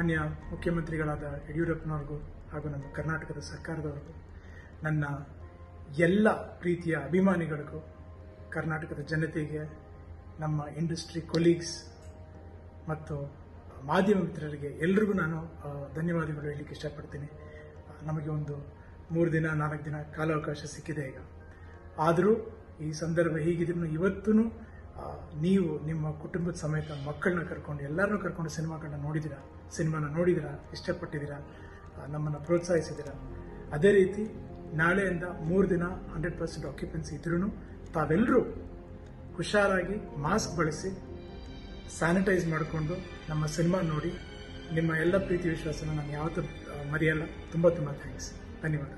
ಮಾನ್ಯ ಮುಖ್ಯಮಂತ್ರಿಗಳಾದ ಯಡಿಯೂರಪ್ಪನವ್ರಿಗೂ ಹಾಗೂ ನಮ್ಮ ಕರ್ನಾಟಕದ ಸರ್ಕಾರದವ್ರಿಗೂ, ನನ್ನ ಎಲ್ಲ ಪ್ರೀತಿಯ ಅಭಿಮಾನಿಗಳಿಗೂ, ಕರ್ನಾಟಕದ ಜನತೆಗೆ, ನಮ್ಮ ಇಂಡಸ್ಟ್ರಿ ಕೊಲೀಗ್ಸ್ ಮತ್ತು ಮಾಧ್ಯಮ ಮಿತ್ರರಿಗೆ ಎಲ್ರಿಗೂ ನಾನು ಧನ್ಯವಾದಗಳು ಹೇಳಲಿಕ್ಕೆ ಇಷ್ಟಪಡ್ತೀನಿ. ನಮಗೆ ಒಂದು ಮೂರು ದಿನ, ನಾಲ್ಕು ದಿನ ಕಾಲಾವಕಾಶ ಸಿಕ್ಕಿದೆ ಈಗ. ಆದರೂ ಈ ಸಂದರ್ಭ ಹೀಗಿದ್ರು ಇವತ್ತೂ ನೀವು ನಿಮ್ಮ ಕುಟುಂಬದ ಸಮೇತ ಮಕ್ಕಳನ್ನ ಕರ್ಕೊಂಡು ಎಲ್ಲರನ್ನೂ ಕರ್ಕೊಂಡು ಸಿನಿಮಾಗಳನ್ನ ನೋಡಿದ್ದೀರಾ ಸಿನಿಮಾನ ನೋಡಿದ್ದೀರಾ ಇಷ್ಟಪಟ್ಟಿದ್ದೀರಾ ಆ, ನಮ್ಮನ್ನು ಪ್ರೋತ್ಸಾಹಿಸಿದ್ದೀರಾ ಅದೇ ರೀತಿ ನಾಳೆಯಿಂದ ಮೂರು ದಿನ ಹಂಡ್ರೆಡ್ ಪರ್ಸೆಂಟ್ ಆಕ್ಯುಪೆನ್ಸಿ ಇದ್ರೂ ತಾವೆಲ್ಲರೂ ಹುಷಾರಾಗಿ ಮಾಸ್ಕ್ ಬಳಸಿ ಸ್ಯಾನಿಟೈಸ್ ಮಾಡಿಕೊಂಡು ನಮ್ಮ ಸಿನಿಮಾ ನೋಡಿ ನಿಮ್ಮ ಎಲ್ಲ ಪ್ರೀತಿ ವಿಶ್ವಾಸನ ನಾನು ಯಾವತ್ತೂ ಆ, ಮರೆಯಲ್ಲ ತುಂಬ ತುಂಬ ಥ್ಯಾಂಕ್ಸ್ ಧನ್ಯವಾದ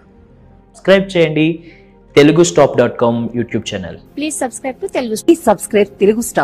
సబ్స్క్రైబ్ చేయండి Telugu stop dot com YouTube channel. Please subscribe to Telugu please subscribe Telugu stop